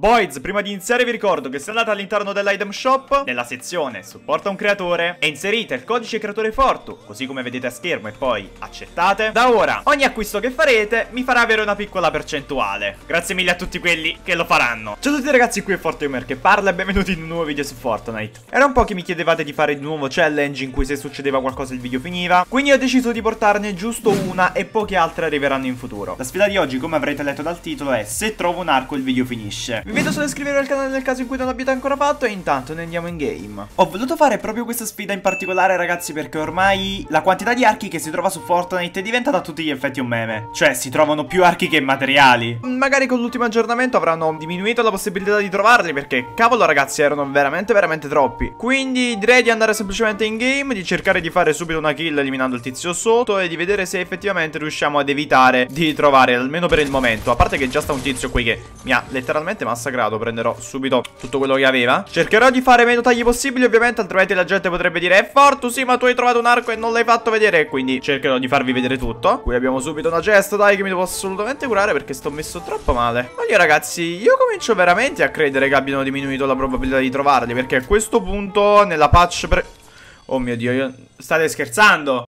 Boys, prima di iniziare vi ricordo che se andate all'interno dell'item shop, nella sezione supporta un creatore e inserite il codice creatore Fortu, così come vedete a schermo e poi accettate, da ora ogni acquisto che farete mi farà avere una piccola percentuale. Grazie mille a tutti quelli che lo faranno. Ciao a tutti ragazzi, qui è Fortuner che parla e benvenuti in un nuovo video su Fortnite. Era un po' che mi chiedevate di fare il nuovo challenge in cui se succedeva qualcosa il video finiva, quindi ho deciso di portarne giusto una e poche altre arriveranno in futuro. La sfida di oggi, come avrete letto dal titolo, è se trovo un arco il video finisce. Vi vedo solo iscrivervi al canale nel caso in cui non abbiate ancora fatto e intanto ne andiamo in game. Ho voluto fare proprio questa sfida in particolare ragazzi perché ormai la quantità di archi che si trova su Fortnite è diventata a tutti gli effetti un meme. Cioè si trovano più archi che materiali. Magari con l'ultimo aggiornamento avranno diminuito la possibilità di trovarli perché cavolo ragazzi erano veramente veramente troppi. Quindi direi di andare semplicemente in game, di cercare di fare subito una kill eliminando il tizio sotto e di vedere se effettivamente riusciamo ad evitare di trovare almeno per il momento. A parte che già sta un tizio qui che mi ha letteralmente massacrato, prenderò subito tutto quello che aveva. Cercherò di fare meno tagli possibili ovviamente, altrimenti la gente potrebbe dire È Fortu, sì ma tu hai trovato un arco e non l'hai fatto vedere Quindi cercherò di farvi vedere tutto Qui abbiamo subito una cesta, dai che mi devo assolutamente curare perché sto messo troppo male Voglio ragazzi, io comincio veramente a credere che abbiano diminuito la probabilità di trovarli Perché a questo punto nella patch pre... Oh mio dio, io... state scherzando?